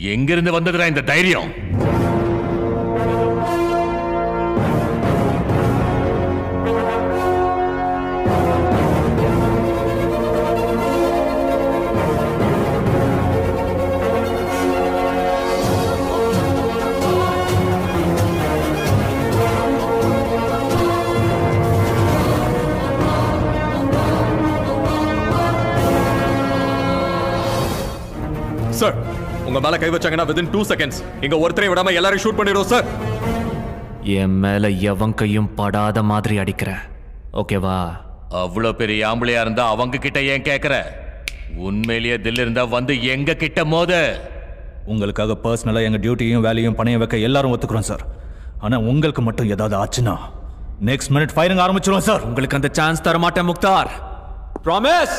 எங்கிருந்து வந்ததுடா இந்த தைரியம்? சார் உங்க மேல கை வச்சாங்கன்னா வித்தின் டூ செகண்ட்ஸ் இங்க ஒருத்தரை விடாம எல்லாரையும் ஷூட் பண்ணிடுவோம் சார் என் மேல எவன் கையும் படாத மாதிரி அடிக்கிற? ஓகேவா? அவ்வளோ பெரிய ஆம்பளையா இருந்தா அவங்க கிட்ட ஏன் கேக்குற? உண்மையிலேயே தில் இருந்தா வந்து எங்க கிட்ட மோத? உங்களுக்காக பர்சனலாக எங்கள் டியூட்டியும் வேலையும் பணையம் வைக்க எல்லாரும் ஒத்துக்கிறோம் சார் ஆனால் உங்களுக்கு மட்டும் ஏதாவது ஆச்சுன்னா நெக்ஸ்ட் மினிட் ஃபயரிங் ஆரம்பிச்சிருவோம் சார் உங்களுக்கு அந்த சான்ஸ் தர மாட்டேன் முக்தார். ப்ராமிஸ்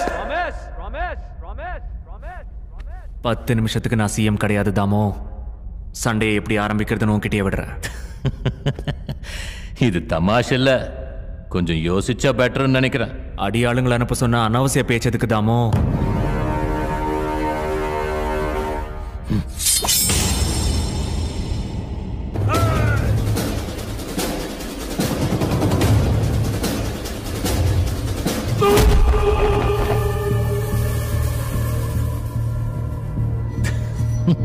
பத்து நிமிஷத்துக்கு நான் சிஎம் கிடையாது தாமோ. சண்டே எப்படி ஆரம்பிக்கிறதுன்னு உன்கிட்டயே விடுறேன். இது தமாஷ் இல்ல. கொஞ்சம் யோசிச்சா பெட்டர்னு நினைக்கிறேன். அடியாளுங்களை அனுப்ப சொன்ன அனாவசிய பேச்சதுக்கு தாமோ? Good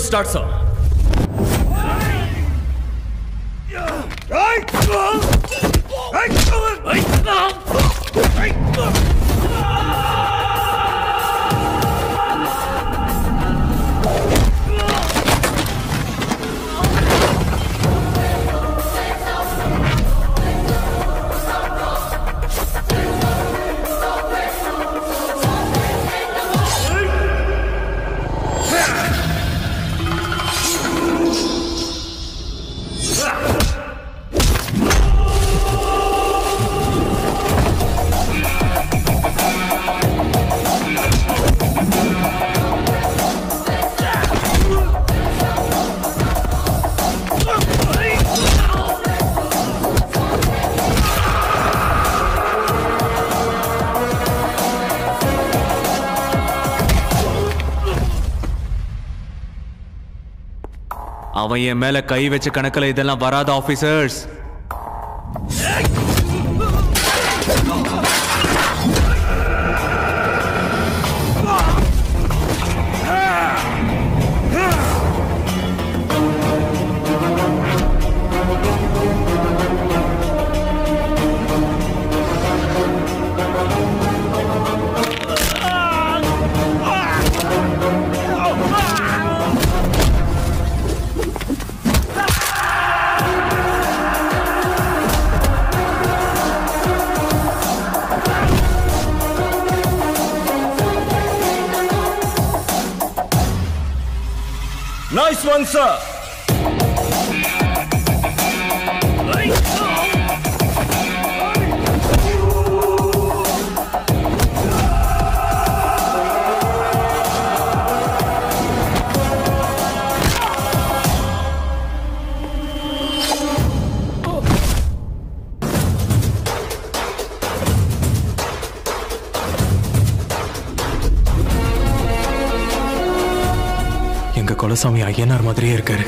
start, sir. Right! Right! Right! அவன் என் மேல கை வச்ச கணக்குல இதெல்லாம் வராத ஆபீசர்ஸ் Nice one, sir! எங்க குலசாமி ஐயனார் மாதிரியே இருக்காரு.